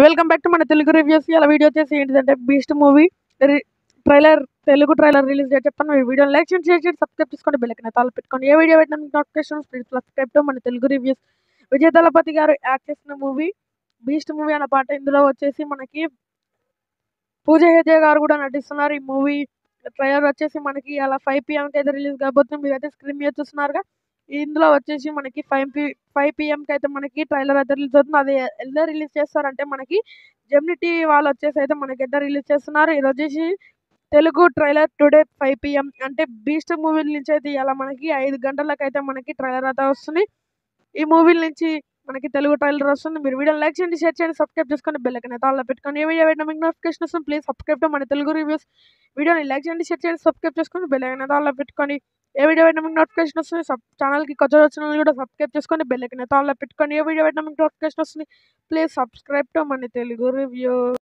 Welcome back to మన Telugu reviews ఇలా video వచ్చేసి ఏంటిదంటే Beast movie trailer Telugu trailer release date చెప్పాను మీరు వీడియో లైక్ చేయండి షేర్ చేయండి సబ్స్క్రైబ్ చేసుకోండి బెల్ తాలు పెట్టుకోండి. ఏ వీడియో పెట్టినా మీకు నోటిఫికేషన్స్ ప్లీజ్ సబ్స్క్రైబ్ టు మన తెలుగు రివ్యూస్ విజయ్ దళపతి గారు యాక్ట్ చేసిన మూవీ బీస్ట్ మూవీ అన్న పాట ఇందులో వచ్చేసి మనకి పూజ హేజే గారు కూడా నటిస్తున్నారు. ఈ మూవీ ట్రైలర్ వచ్చేసి మనకి అలా ఫైవ్ పిఎంకి అయితే రిలీజ్ కాబోతుంది. మీరైతే స్క్రీన్ మీద చూస్తున్నారుగా. ఇందులో వచ్చేసి మనకి ఫైవ్ పి ఫైవ్ పిఎంకి అయితే మనకి ట్రైలర్ అయితే రిలీజ్ అవుతుంది. అది ఎలా రిలీజ్ చేస్తారంటే మనకి జెమిని టీవీ వాళ్ళు వచ్చేసి అయితే మనకి అయితే రిలీజ్ చేస్తున్నారు. ఇది వచ్చేసి Telugu trailer today five PM అంటే బీస్ట్ మూవీ నుంచి అయితే ఇలా మనకి ఐదు గంటలకు అయితే మనకి ట్రైలర్ అయితే వస్తుంది. ఈ మూవీల నుంచి మనకి తెలుగు ట్రైలర్ వస్తుంది. మీరు వీడియో లైక్ చేయండి షేర్ చేయండి సబ్స్క్రైబ్ చేసుకొని బెల్ ఐకాన్ అయితే పెట్టుకొని ఏ వీడియో పెట్టిన మీకు నోటిఫికేషన్ వస్తుంది. ప్లీజ్ సబ్స్క్రైబ్ టు మన తెలుగు రివ్యూస్. వీడియోని లైక్ చేయండి షేర్ చేయండి సబ్స్క్రైబ్ చేసుకొని బెల్ ఐకాన్ అయితే పెట్టుకొని ఏ వీడియో పెట్టిన మీకు నోటిఫికేషన్ వస్తుంది. సబ్ ఛానల్కి కొత్త వచ్చిన కూడా సబ్స్క్రైబ్ చేసుకొని బెల్ ఐకాన్ అయితే పెట్టుకొని ఏ వీడియో పెట్టిన మీకు నోటిఫికేషన్ వస్తుంది. ప్లీజ్ సబ్స్క్రైబ్ టు మన తెలుగు రివ్యూ.